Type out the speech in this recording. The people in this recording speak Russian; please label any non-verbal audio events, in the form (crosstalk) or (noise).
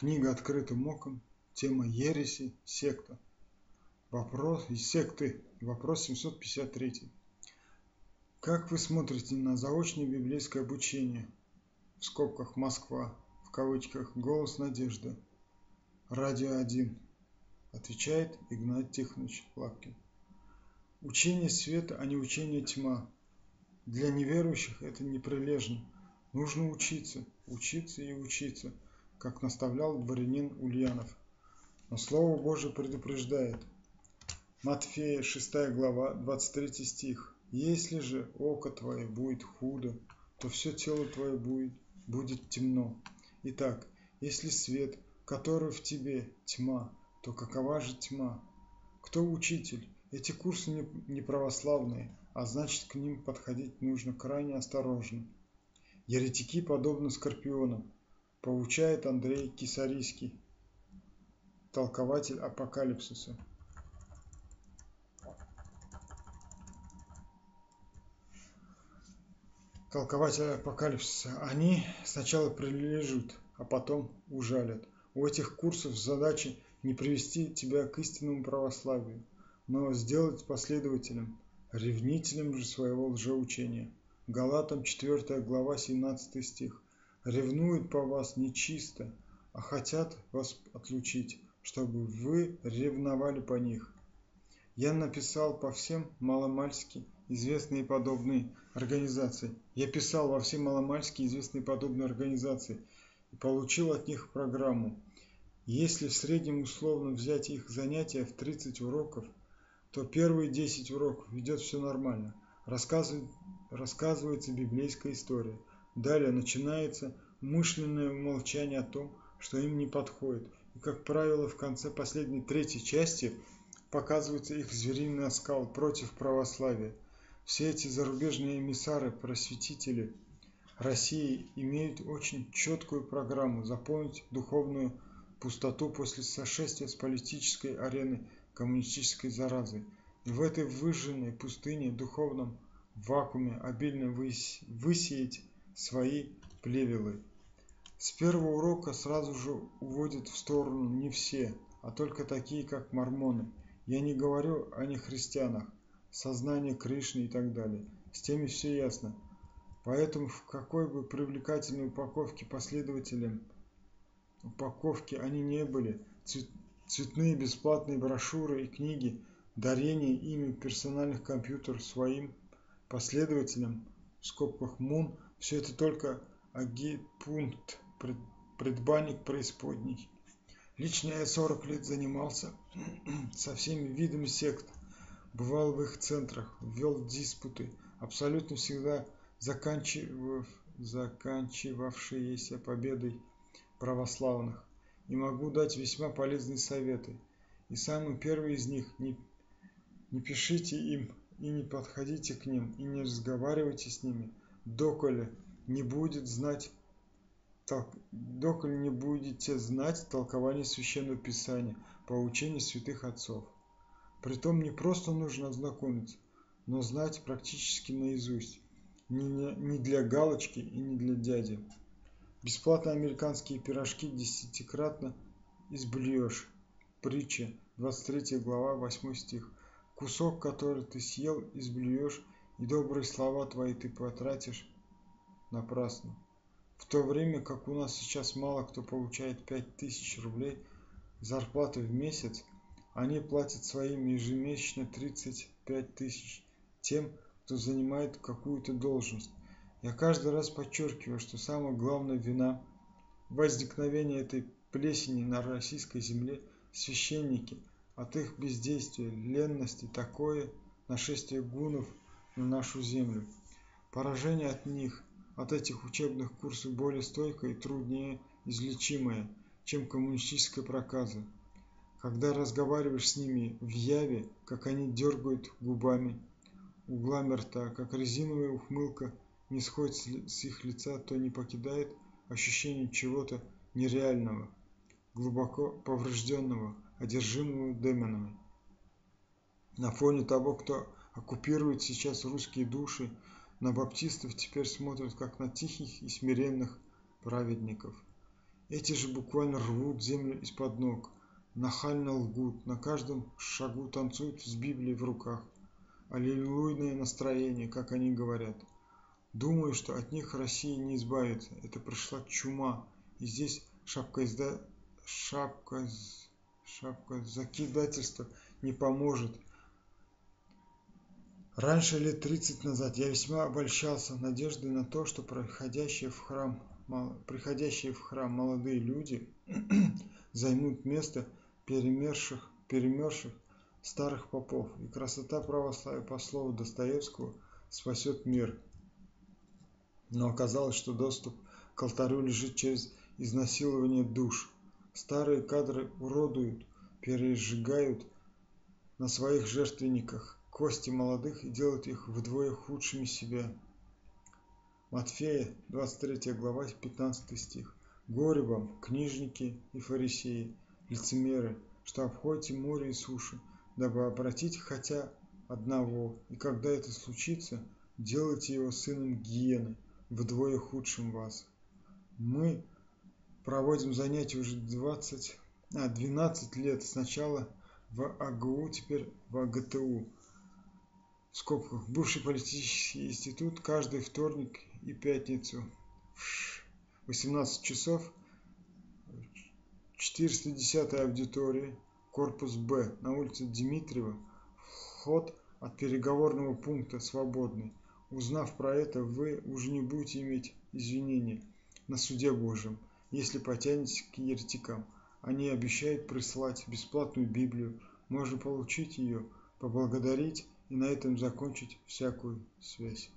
Книга «Открытым оком», тема ереси, секта. Вопрос из секты, вопрос 753. Как вы смотрите на заочное библейское обучение, в скобках Москва, в кавычках «Голос надежды», радио 1, отвечает Игнат Тихонович Лапкин. Учение света, а не учение тьма. Для неверующих это неприлежно. Нужно учиться, учиться и учиться – как наставлял дворянин Ульянов. Но Слово Божие предупреждает. Матфея 6 глава 23 стих. Если же око твое будет худо, то все тело твое будет, будет темно. Итак, если свет, который в тебе тьма, то какова же тьма? Кто учитель? Эти курсы не, не православные, а значит к ним подходить нужно крайне осторожно. Еретики подобны скорпионам, Получает Андрей Кисарийский, толкователь апокалипсиса. Толкователь апокалипсиса. Они сначала прилежут, а потом ужалят. У этих курсов задача не привести тебя к истинному православию, но сделать последователем, ревнителем же своего лжеучения. Галатам 4 глава 17 стих ревнуют по вас нечисто, а хотят вас отлучить, чтобы вы ревновали по них. Я написал по всем маломальски известные подобные организации. Я писал во все маломальски известные подобные организации и получил от них программу. Если в среднем условно взять их занятия в 30 уроков, то первые 10 уроков ведет все нормально. Рассказывает, рассказывается библейская история – Далее начинается умышленное умолчание о том, что им не подходит. И, как правило, в конце последней третьей части показывается их звериный оскал против православия. Все эти зарубежные эмиссары, просветители России имеют очень четкую программу заполнить духовную пустоту после сошествия с политической арены коммунистической заразы. И в этой выжженной пустыне, духовном вакууме обильно высеять свои плевелы. С первого урока сразу же уводят в сторону не все, а только такие, как мормоны. Я не говорю о нехристианах, сознание Кришны и так далее. С теми все ясно. Поэтому в какой бы привлекательной упаковке последователям упаковки они не были, цветные бесплатные брошюры и книги, дарение ими персональных компьютеров своим последователям, в скобках МУН, все это только агипункт, предбанник преисподней. Лично я 40 лет занимался (clears throat) со всеми видами сект, бывал в их центрах, вел диспуты, абсолютно всегда заканчивав, заканчивавшиеся победой православных. И могу дать весьма полезные советы. И самый первый из них – не, не пишите им и не подходите к ним, и не разговаривайте с ними – доколе не будет знать доколе не будете знать толкование Священного Писания по учению святых отцов. Притом не просто нужно ознакомиться, но знать практически наизусть, не, для галочки и не для дяди. Бесплатно американские пирожки десятикратно изблюешь. Притча, 23 глава, 8 стих. Кусок, который ты съел, изблюешь и добрые слова твои ты потратишь напрасно. В то время как у нас сейчас мало кто получает 5000 рублей зарплаты в месяц, они платят своим ежемесячно 35 тысяч тем, кто занимает какую-то должность. Я каждый раз подчеркиваю, что самая главная вина возникновения этой плесени на российской земле священники, от их бездействия, ленности такое нашествие гунов – на нашу землю. Поражение от них, от этих учебных курсов более стойкое и труднее излечимое, чем коммунистическая проказа. Когда разговариваешь с ними в яве, как они дергают губами, углами рта, как резиновая ухмылка не сходит с их лица, то не покидает ощущение чего-то нереального, глубоко поврежденного, одержимого демонами. На фоне того, кто оккупирует сейчас русские души, на баптистов теперь смотрят как на тихих и смиренных праведников. Эти же буквально рвут землю из-под ног, нахально лгут, на каждом шагу танцуют с Библией в руках. Аллилуйное настроение, как они говорят. Думаю, что от них Россия не избавится. Это пришла чума, и здесь шапка, изда... шапка... шапка закидательства не поможет. Раньше, лет 30 назад, я весьма обольщался надеждой на то, что приходящие в храм, приходящие в храм молодые люди (clears throat) займут место перемерших, перемерших старых попов, и красота православия по слову Достоевского спасет мир. Но оказалось, что доступ к алтарю лежит через изнасилование душ. Старые кадры уродуют, пережигают на своих жертвенниках кости молодых и делают их вдвое худшими себя. Матфея, 23 глава, 15 стих. Горе вам, книжники и фарисеи, лицемеры, что обходите море и суши, дабы обратить хотя одного, и когда это случится, делайте его сыном гиены, вдвое худшим вас. Мы проводим занятия уже 20, а, 12 лет, сначала в АГУ, теперь в АГТУ. В скобках, бывший политический институт каждый вторник и пятницу в 18 часов 410 аудитории корпус Б на улице Дмитриева, вход от переговорного пункта свободный. Узнав про это, вы уже не будете иметь извинения на суде Божьем, если потянетесь к еретикам. Они обещают прислать бесплатную Библию, можно получить ее, поблагодарить и на этом закончить всякую связь.